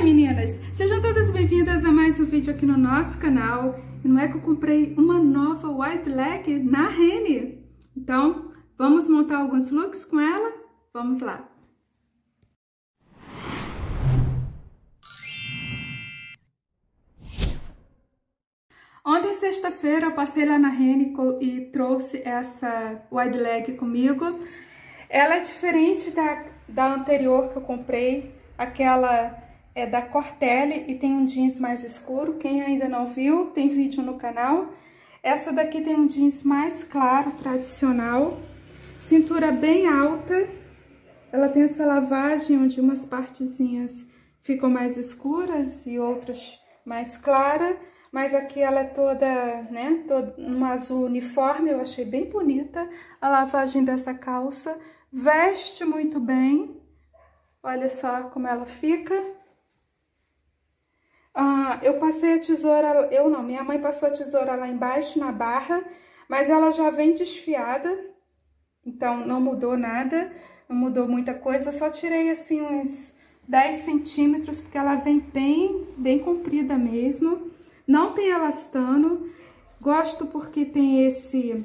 Oi meninas, sejam todas bem-vindas a mais um vídeo aqui no nosso canal. E não é que eu comprei uma nova white leg na Rene. Então, vamos montar alguns looks com ela? Vamos lá. Ontem, sexta-feira, eu passei lá na Rene e trouxe essa wide leg comigo. Ela é diferente da, da anterior que eu comprei, aquela é da Cortelli e tem um jeans mais escuro. Quem ainda não viu, tem vídeo no canal. Essa daqui tem um jeans mais claro, tradicional. Cintura bem alta. Ela tem essa lavagem onde umas partezinhas ficam mais escuras e outras mais claras. Mas aqui ela é toda, né, toda um azul uniforme, eu achei bem bonita a lavagem dessa calça. Veste muito bem, olha só como ela fica. Ah, eu passei a tesoura, eu não, minha mãe passou a tesoura lá embaixo na barra, mas ela já vem desfiada, então não mudou nada, não mudou muita coisa, só tirei assim uns 10 centímetros, porque ela vem bem, bem comprida mesmo. Não tem elastano, gosto porque tem esse,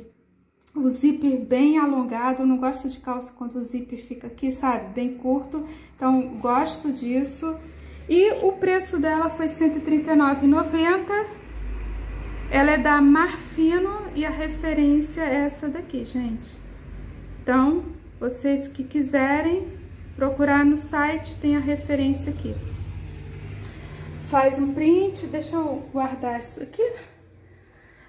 o zíper bem alongado, não gosto de calça quando o zíper fica aqui, sabe, bem curto, então gosto disso. E o preço dela foi R$ 139,90. Ela é da Marfino e a referência é essa daqui, gente. Então, vocês que quiserem procurar no site, tem a referência aqui. Faz um print, deixa eu guardar isso aqui.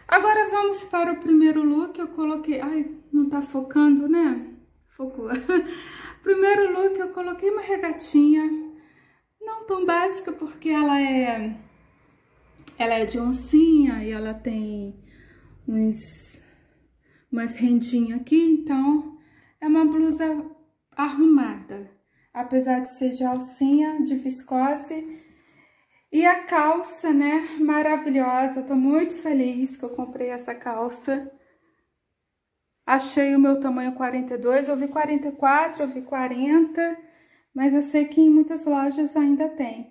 Agora vamos para o primeiro look, eu coloquei... Ai, não tá focando, né? Focou. primeiro look, eu coloquei uma regatinha tão básica, porque ela é, ela é de oncinha e ela tem uns, umas rendinhas aqui, então é uma blusa arrumada. Apesar de ser de alcinha, de viscose. E a calça, né, maravilhosa. Tô muito feliz que eu comprei essa calça. Achei o meu tamanho 42, eu vi 44, eu vi 40 mas eu sei que em muitas lojas ainda tem.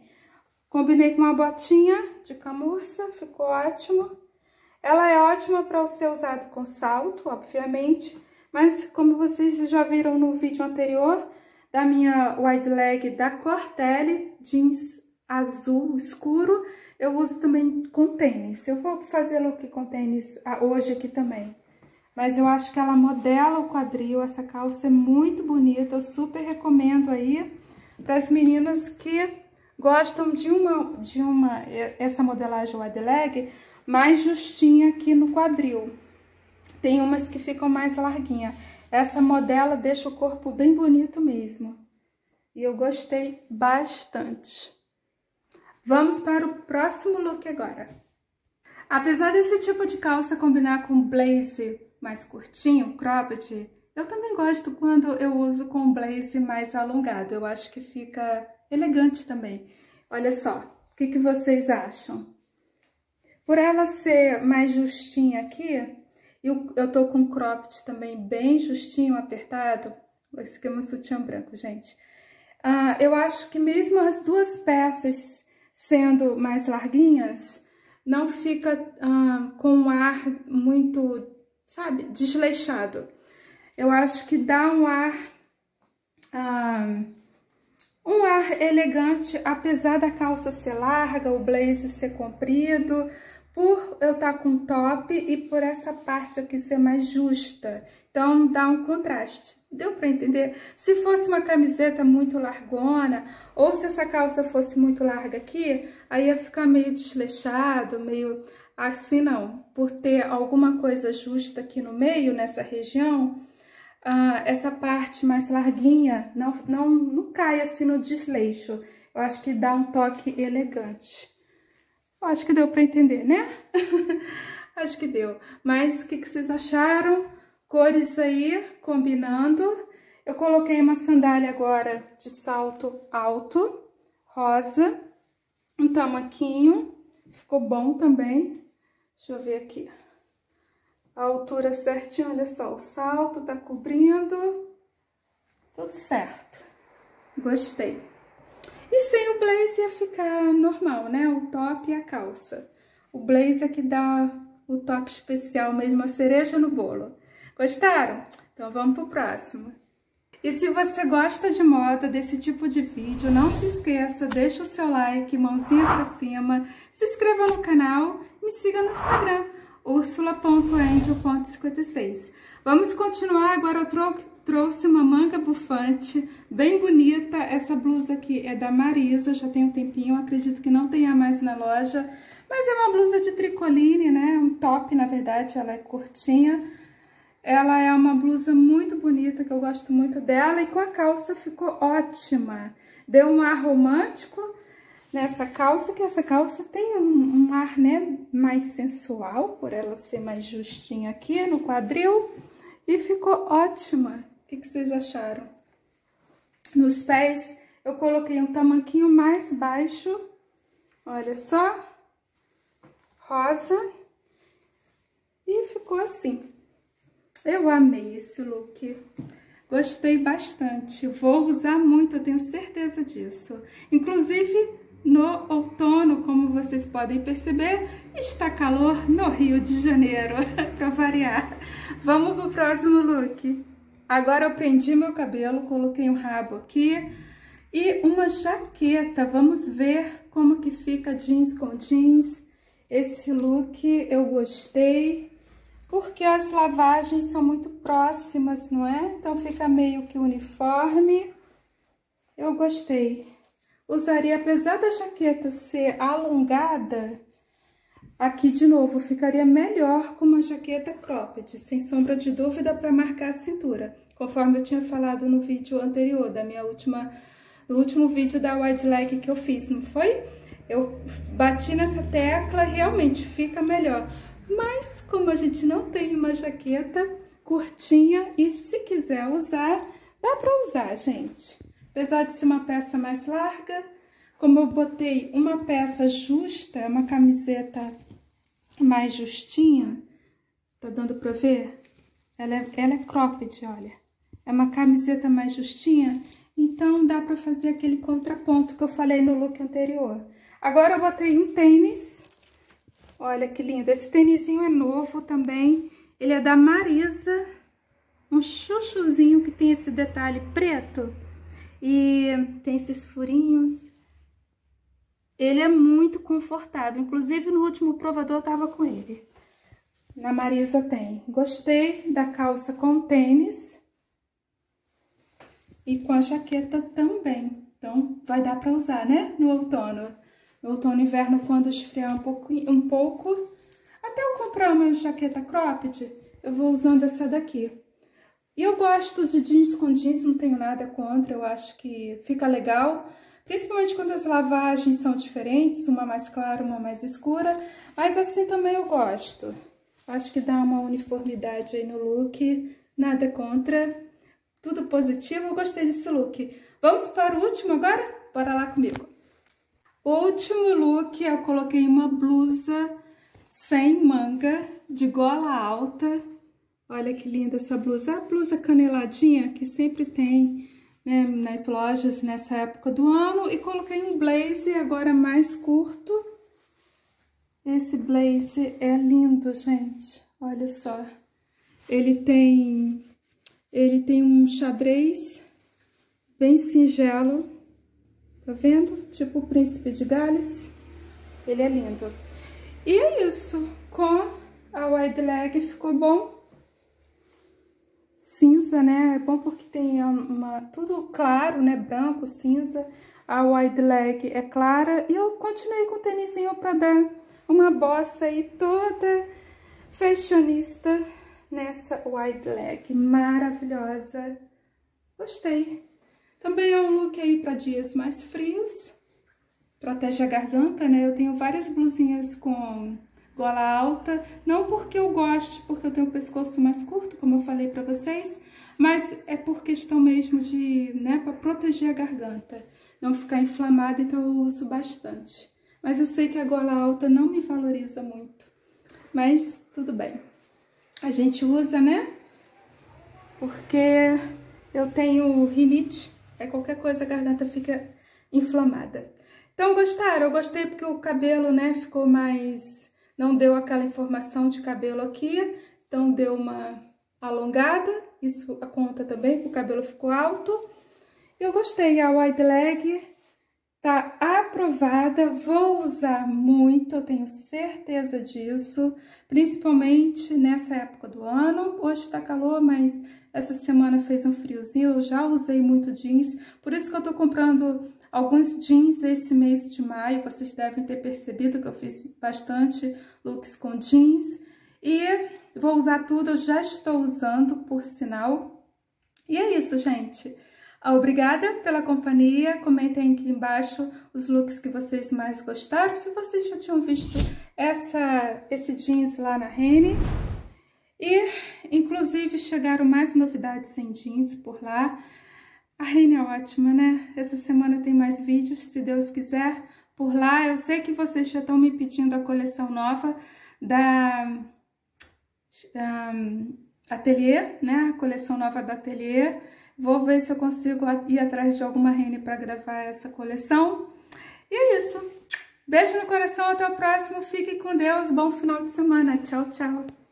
Combinei com uma botinha de camurça, ficou ótimo. Ela é ótima para ser usado com salto, obviamente, mas como vocês já viram no vídeo anterior, da minha wide leg da Cortelli, jeans azul escuro, eu uso também com tênis. Eu vou fazer look com tênis ah, hoje aqui também. Mas eu acho que ela modela o quadril, essa calça é muito bonita, eu super recomendo aí para as meninas que gostam de uma, de uma essa modelagem wide leg mais justinha aqui no quadril. Tem umas que ficam mais larguinha. Essa modela deixa o corpo bem bonito mesmo. E eu gostei bastante. Vamos para o próximo look agora. Apesar desse tipo de calça combinar com blazer mais curtinho, cropped, eu também gosto quando eu uso com blazer mais alongado. Eu acho que fica elegante também. Olha só, o que, que vocês acham? Por ela ser mais justinha aqui, eu, eu tô com cropped também bem justinho, apertado. Esse aqui é meu sutiã branco, gente. Ah, eu acho que mesmo as duas peças sendo mais larguinhas, não fica ah, com um ar muito sabe, desleixado. Eu acho que dá um ar, ah, um ar elegante, apesar da calça ser larga, o blazer ser comprido, por eu estar tá com top e por essa parte aqui ser mais justa. Então, dá um contraste. Deu para entender? Se fosse uma camiseta muito largona, ou se essa calça fosse muito larga aqui, aí ia ficar meio desleixado, meio Assim não, por ter alguma coisa justa aqui no meio, nessa região, uh, essa parte mais larguinha não, não, não cai assim no desleixo. Eu acho que dá um toque elegante. Eu acho que deu para entender, né? acho que deu. Mas o que, que vocês acharam? Cores aí, combinando. Eu coloquei uma sandália agora de salto alto, rosa, um tamaquinho, ficou bom também. Deixa eu ver aqui. A altura certinha, olha só, o salto tá cobrindo. Tudo certo. Gostei. E sem o blazer ia ficar normal, né? O top e a calça. O blazer que dá o toque especial mesmo, a cereja no bolo. Gostaram? Então vamos pro próximo. E se você gosta de moda, desse tipo de vídeo, não se esqueça, deixa o seu like, mãozinha pra cima, se inscreva no canal, me siga no Instagram, ursula.angel.56. Vamos continuar, agora eu trou trouxe uma manga bufante, bem bonita, essa blusa aqui é da Marisa, já tem um tempinho, acredito que não tenha mais na loja, mas é uma blusa de tricoline, né, um top na verdade, ela é curtinha, ela é uma blusa muito bonita, que eu gosto muito dela, e com a calça ficou ótima. Deu um ar romântico nessa calça, que essa calça tem um, um ar, né, mais sensual, por ela ser mais justinha aqui no quadril, e ficou ótima. O que, que vocês acharam? Nos pés, eu coloquei um tamanquinho mais baixo, olha só, rosa, e ficou assim. Eu amei esse look. Gostei bastante. Vou usar muito, eu tenho certeza disso. Inclusive, no outono, como vocês podem perceber, está calor no Rio de Janeiro, para variar. Vamos pro próximo look. Agora eu prendi meu cabelo, coloquei um rabo aqui e uma jaqueta. Vamos ver como que fica jeans com jeans. Esse look eu gostei porque as lavagens são muito próximas, não é? Então fica meio que uniforme. Eu gostei. Usaria, apesar da jaqueta ser alongada, aqui de novo ficaria melhor com uma jaqueta cropped, sem sombra de dúvida para marcar a cintura, conforme eu tinha falado no vídeo anterior, da minha última, último vídeo da wide leg que eu fiz, não foi? Eu bati nessa tecla, realmente fica melhor. Mas, como a gente não tem uma jaqueta curtinha e se quiser usar, dá pra usar, gente. Apesar de ser uma peça mais larga, como eu botei uma peça justa, uma camiseta mais justinha, tá dando pra ver? Ela é, ela é cropped, olha. É uma camiseta mais justinha, então dá pra fazer aquele contraponto que eu falei no look anterior. Agora eu botei um tênis Olha que lindo. Esse tênisinho é novo também. Ele é da Marisa. Um chuchuzinho que tem esse detalhe preto. E tem esses furinhos. Ele é muito confortável. Inclusive, no último provador eu tava com ele. Na Marisa tem. Gostei da calça com tênis. E com a jaqueta também. Então, vai dar pra usar, né? No outono outono e inverno, quando esfriar um pouco, um pouco, até eu comprar uma jaqueta cropped, eu vou usando essa daqui. E eu gosto de jeans com jeans, não tenho nada contra, eu acho que fica legal. Principalmente quando as lavagens são diferentes, uma mais clara, uma mais escura. Mas assim também eu gosto. Acho que dá uma uniformidade aí no look, nada contra. Tudo positivo, eu gostei desse look. Vamos para o último agora? Bora lá comigo. O último look, eu coloquei uma blusa sem manga, de gola alta. Olha que linda essa blusa. A blusa caneladinha que sempre tem né, nas lojas nessa época do ano. E coloquei um blazer agora mais curto. Esse blazer é lindo, gente. Olha só. Ele tem, ele tem um xadrez bem singelo Tá vendo? Tipo o príncipe de Gales. Ele é lindo. E é isso. Com a wide leg ficou bom. Cinza, né? É bom porque tem uma, tudo claro, né? Branco, cinza. A wide leg é clara. E eu continuei com o tênisinho pra dar uma bossa aí toda fashionista nessa wide leg. Maravilhosa. Gostei. Também é um look aí para dias mais frios. Protege a garganta, né? Eu tenho várias blusinhas com gola alta. Não porque eu goste, porque eu tenho o pescoço mais curto, como eu falei para vocês. Mas é por questão mesmo de, né, para proteger a garganta. Não ficar inflamada, então eu uso bastante. Mas eu sei que a gola alta não me valoriza muito. Mas tudo bem. A gente usa, né? Porque eu tenho rinite é qualquer coisa, a garganta fica inflamada. Então, gostaram? Eu gostei porque o cabelo, né, ficou mais... Não deu aquela informação de cabelo aqui, então deu uma alongada. Isso a conta também, que o cabelo ficou alto. Eu gostei, a wide leg Tá aprovada, vou usar muito, eu tenho certeza disso, principalmente nessa época do ano. Hoje tá calor, mas essa semana fez um friozinho, eu já usei muito jeans, por isso que eu tô comprando alguns jeans esse mês de maio. Vocês devem ter percebido que eu fiz bastante looks com jeans. E vou usar tudo, eu já estou usando, por sinal. E é isso, gente. Obrigada pela companhia. Comentem aqui embaixo os looks que vocês mais gostaram. Se vocês já tinham visto essa, esse jeans lá na Rene. E, inclusive, chegaram mais novidades em jeans por lá. A Rene é ótima, né? Essa semana tem mais vídeos, se Deus quiser, por lá. Eu sei que vocês já estão me pedindo a coleção nova da um, Atelier, né? A coleção nova da Atelier. Vou ver se eu consigo ir atrás de alguma rene para gravar essa coleção. E é isso. Beijo no coração, até o próximo. Fique com Deus. Bom final de semana. Tchau, tchau.